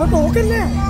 我走我跟你